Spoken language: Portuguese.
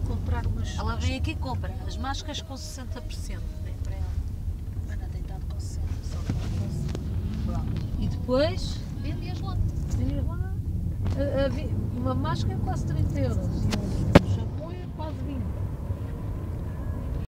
comprar umas. Ela vem aqui e compra as máscaras com 60%. Vem para ela. Ana tem estado com sede, só que não Pronto. E depois, Vende-as lá. tem lá, uma máscara é quase 30 euros. E